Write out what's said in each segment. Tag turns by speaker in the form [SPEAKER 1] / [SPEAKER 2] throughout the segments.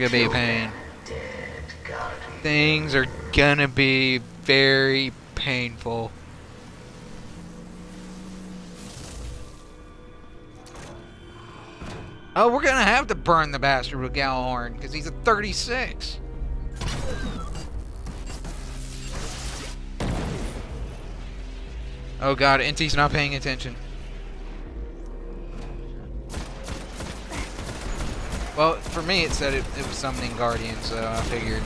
[SPEAKER 1] gonna be a pain. Things are gonna be very painful. Oh, we're gonna have to burn the bastard with Gjallarhorn because he's a 36. Oh god, Inti's not paying attention. Well, for me it said it, it was summoning Guardian, so I figured.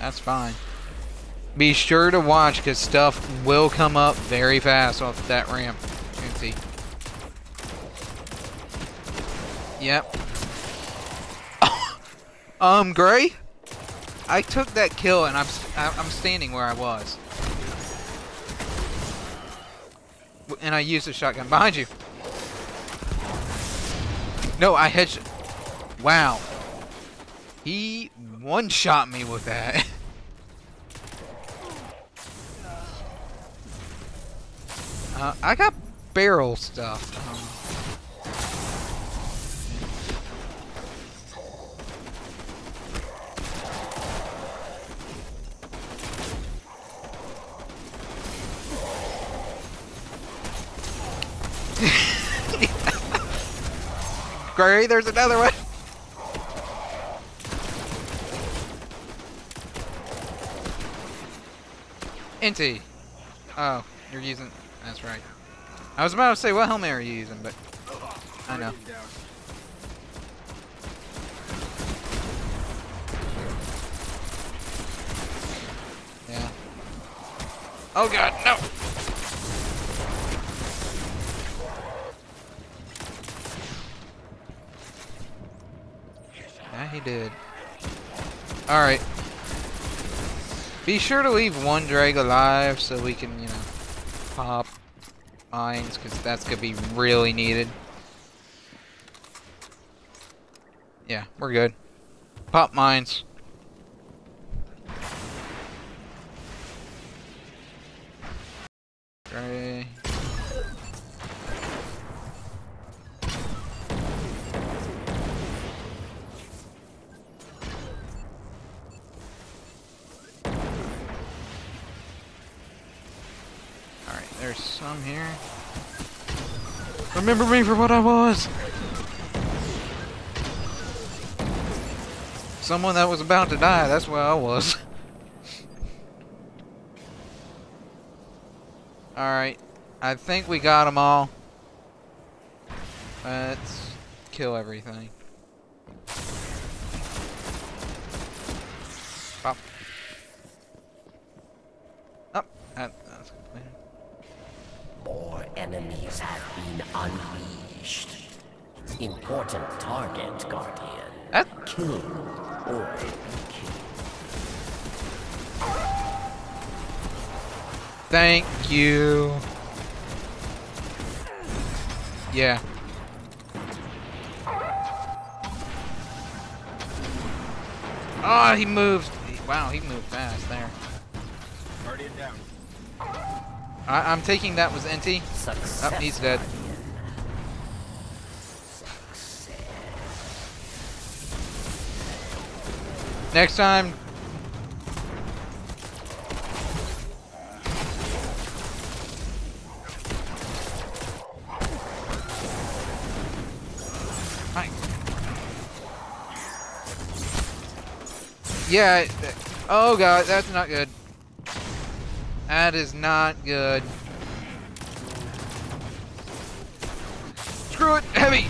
[SPEAKER 1] That's fine. Be sure to watch because stuff will come up very fast off that ramp. You can see. Yep. um, Gray? I took that kill and I'm I'm standing where I was. And I used the shotgun behind you. No, I hit. Wow. He one-shot me with that. Uh, I got barrel stuff. Um, Gray, there's another one. Inti. Oh, you're using... That's right. I was about to say, what helmet are you using, but... I know. Yeah. Oh god, no! He did. Alright. Be sure to leave one drag alive so we can, you know, pop mines, because that's going to be really needed. Yeah, we're good. Pop mines. Remember me for what I was! Someone that was about to die, that's where I was. Alright, I think we got them all. Let's kill everything. Pop. Up. Oh, that, that's completed.
[SPEAKER 2] More enemies have been unleashed. Important target, Guardian.
[SPEAKER 1] That
[SPEAKER 2] Kill or killed.
[SPEAKER 1] Thank you. Yeah. Oh, he moves. Wow, he moved fast there. I I'm taking that was Inti.
[SPEAKER 2] Success.
[SPEAKER 1] Oh, he's dead. Next time. Hi. Yeah. Oh god, that's not good. That is not good. Screw it, heavy.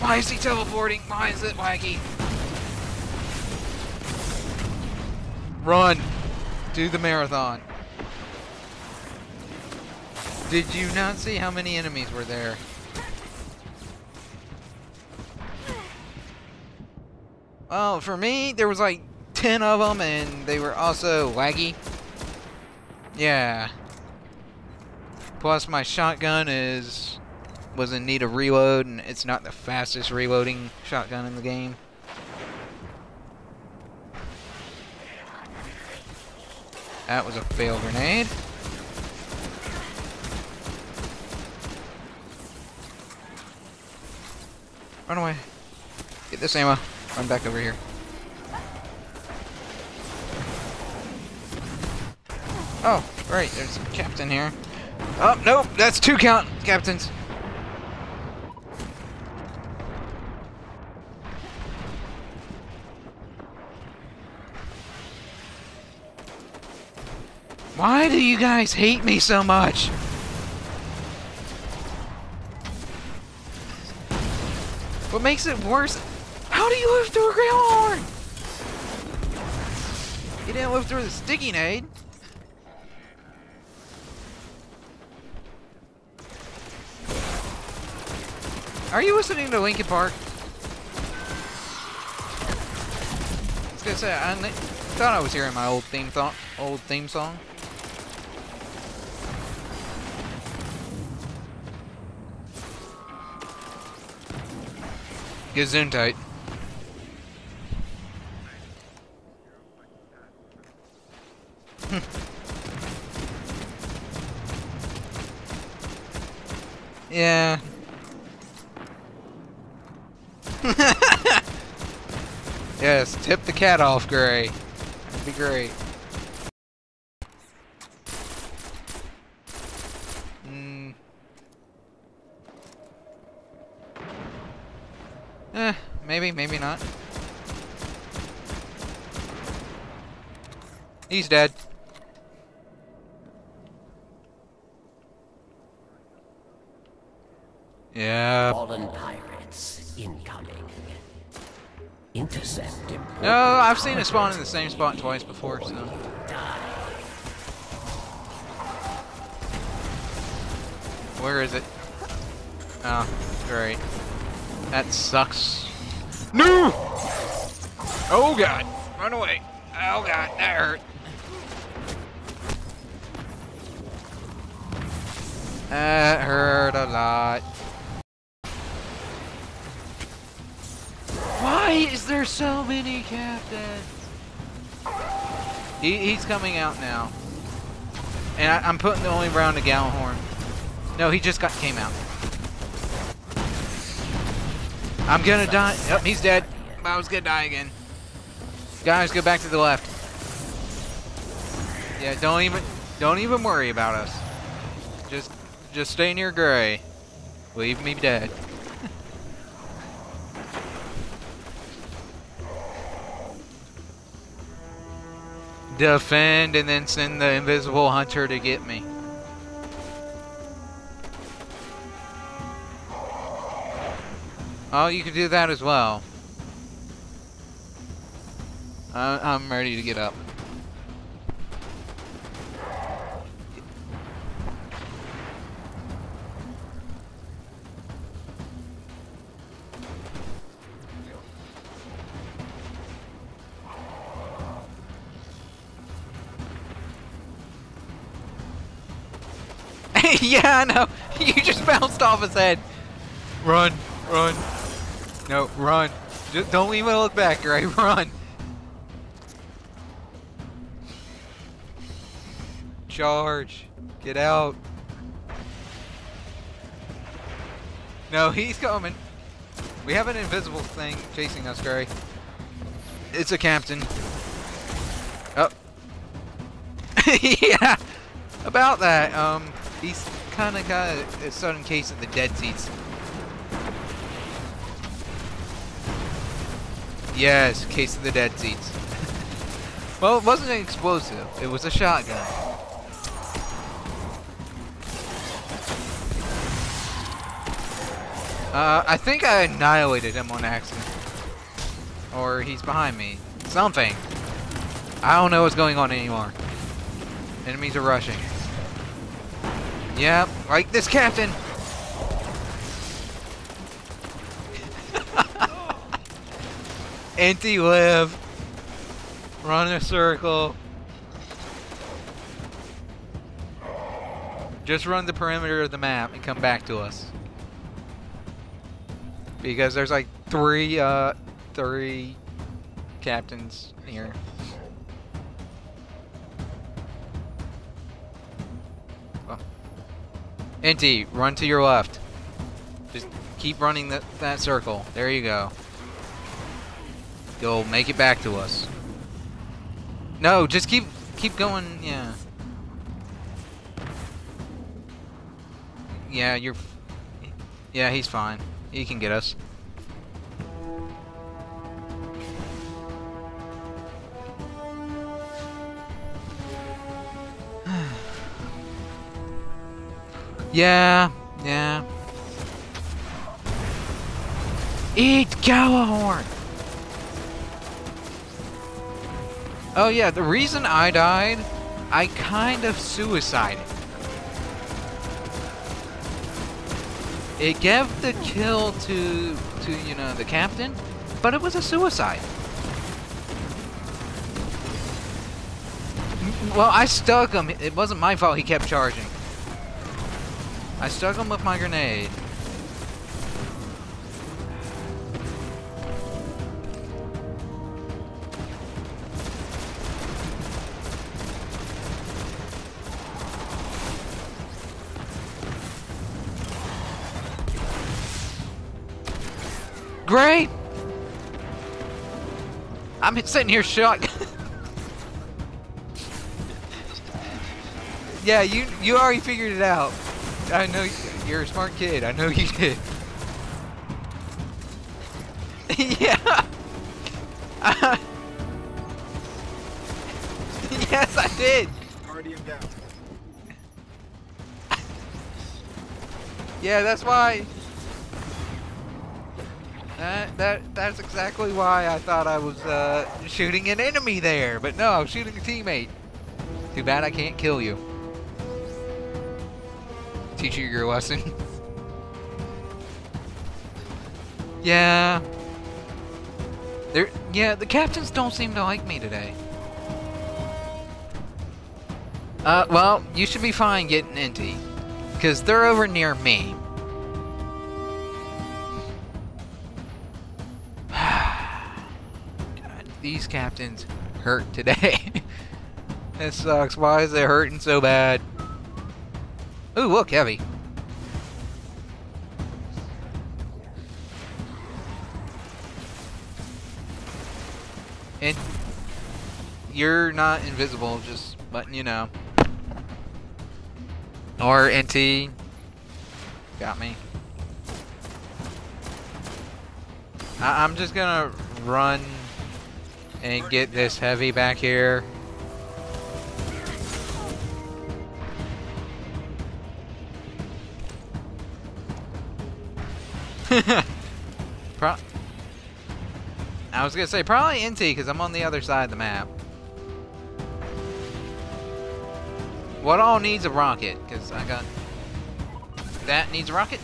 [SPEAKER 1] Why is he teleporting? Why is it wacky? Run. Do the marathon. Did you not see how many enemies were there? Well, for me, there was like 10 of them, and they were also laggy. Yeah. Plus, my shotgun is was in need of reload, and it's not the fastest reloading shotgun in the game. That was a fail grenade. Run away. Get this ammo. Run back over here. Oh, right. There's a captain here. Oh, nope. That's two count captains. Why do you guys hate me so much? What makes it worse? How do you live through a Greyhorn? You didn't live through the sticky nade. Are you listening to Linkin Park? I was gonna say I thought I was hearing my old theme thought old theme song. Gesundheit. yeah. Yes, tip the cat off, Gray. That'd be great. Mm. Eh, maybe, maybe not. He's dead. Yeah.
[SPEAKER 2] Fallen pirates incoming. Intercept important
[SPEAKER 1] No, I've seen it spawn in the same spot twice before, so. Where is it? Oh, great. That sucks. No! Oh god! Run away! Oh god, that hurt. That hurt a lot. Why is there so many captains? He, he's coming out now. And I, I'm putting the only round to Gjallarhorn. No, he just got came out. I'm gonna die. Yep, he's dead. I was gonna die again. Guys, go back to the left. Yeah, don't even don't even worry about us. Just just stay near Gray. Leave me dead. Defend and then send the invisible hunter to get me. Oh, you could do that as well. I I'm ready to get up. yeah, I know. You just bounced off his head. Run, run. No, run. Just don't even look back, right? Run. Charge. Get out. No, he's coming. We have an invisible thing chasing us, Gary. It's a captain. Oh. yeah. About that, um, he's kind of got a, a sudden case of the dead seats. Yes, case of the dead seats. well, it wasn't an explosive. It was a shotgun. Uh, I think I annihilated him on accident. Or he's behind me. Something. I don't know what's going on anymore. Enemies are rushing. Yep, like this captain. Anti-live. Run a circle. Just run the perimeter of the map and come back to us. Because there's like three, uh, three captains here. Inti, run to your left. Just keep running that that circle. There you go. Go make it back to us. No, just keep keep going. Yeah. Yeah, you're. Yeah, he's fine. He can get us. Yeah, yeah. Eat Gjallarhorn! Oh yeah, the reason I died, I kind of suicided. It gave the hmm. kill to, to you know, the captain, but it was a suicide. Well, I stuck him. It wasn't my fault he kept charging. I stuck him with my grenade. Great! I'm sitting here shot. yeah, you you already figured it out. I know you're a smart kid. I know you did. yeah. yes, I did. Yeah, that's why. That that that's exactly why I thought I was uh, shooting an enemy there, but no, I was shooting a teammate. Too bad I can't kill you. Teach you your lesson. yeah. There. Yeah, the captains don't seem to like me today. Uh, well, you should be fine getting Inti. Because they're over near me. God, these captains hurt today. that sucks. Why is it hurting so bad? Ooh, look, heavy. And you're not invisible, just letting you know. Or Inti. Got me. I I'm just gonna run and get this heavy back here. Pro I was gonna say probably Inti because I'm on the other side of the map. What all needs a rocket? Because I got that needs a rocket,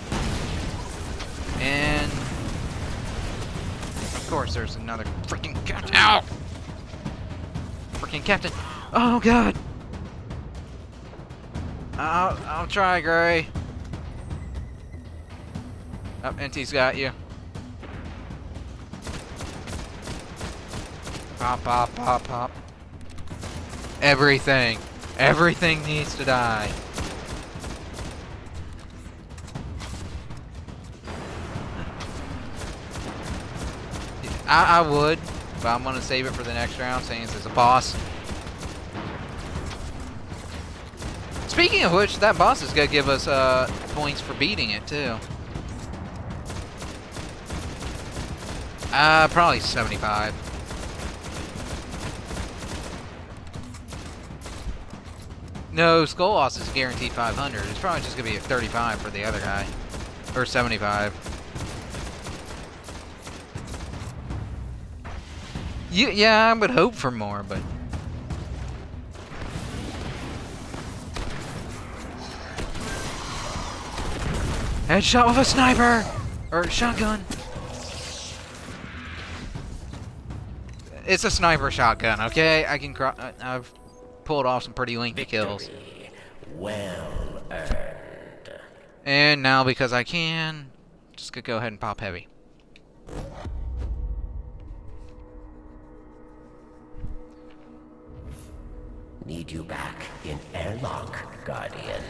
[SPEAKER 1] and of course there's another freaking captain. Ow! Freaking captain! Oh god! I'll I'll try, Gray. Oh, Inti's got you. Pop, pop, pop, pop. Everything. Everything needs to die. I, I would, but I'm gonna save it for the next round, since it's a boss. Speaking of which, that boss is gonna give us uh, points for beating it too. Uh, probably 75. No, Skolas is guaranteed 500. It's probably just gonna be a 35 for the other guy. Or 75. You, yeah, I would hope for more, but... Headshot with a sniper! Or shotgun. It's a sniper shotgun, okay? I can I- uh, I've pulled off some pretty lengthy kills.
[SPEAKER 2] Well earned.
[SPEAKER 1] And now because I can, just go ahead and pop heavy.
[SPEAKER 2] Need you back in airlock, Guardian.